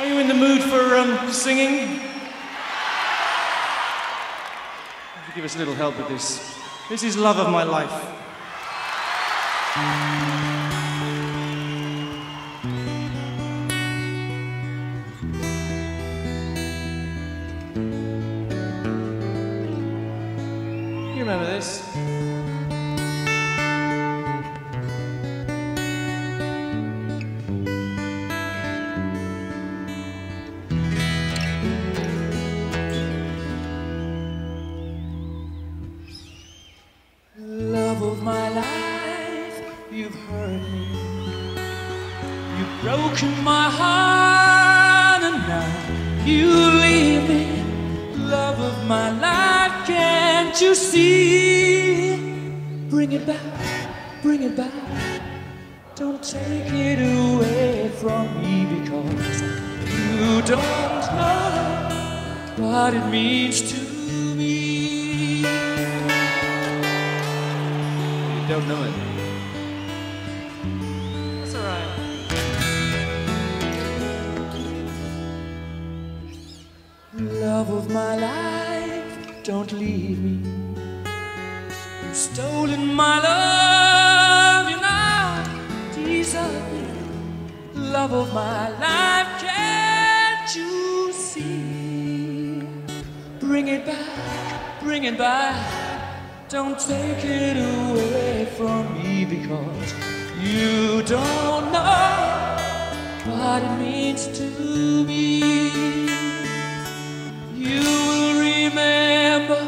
Are you in the mood for um, singing? Give us a little help with this. This is Love of My Life. You remember this? My life, you've hurt me. You've broken my heart, and now you leave me. Love of my life, can't you see? Bring it back, bring it back. Don't take it away from me because you don't know what it means to don't know it. That's all right. Love of my life, don't leave me. You've stolen my love, you now desert me. Love of my life, can't you see? Bring it back, bring it back. Don't take it away from me because you don't know what it means to me. You will remember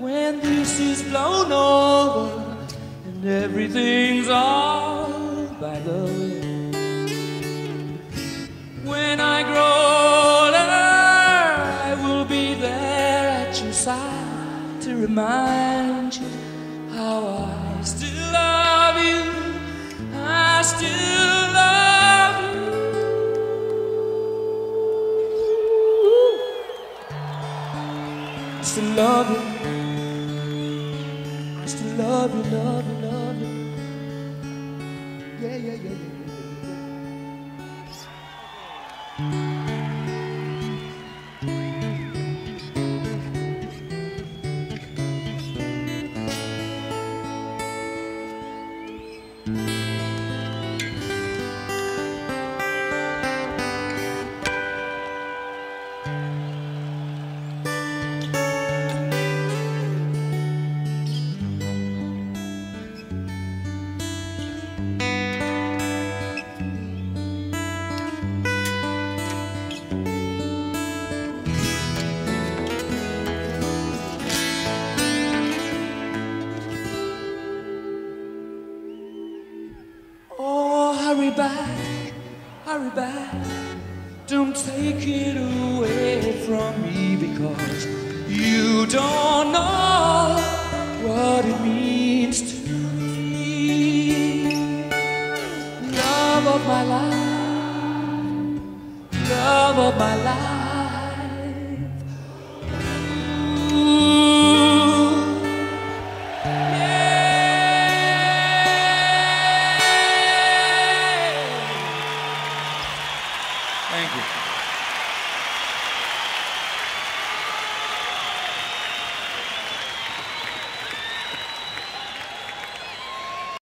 when this is blown over and everything's all by the way. When I grow older, I will be there at your side to remind you how I still love you. I still love you. I still love you. I still love you, love you, love you. Yeah, yeah, yeah, yeah. Música hurry back, hurry back. Don't take it away from me because you don't know what it means to me. Love of my life, love of my life.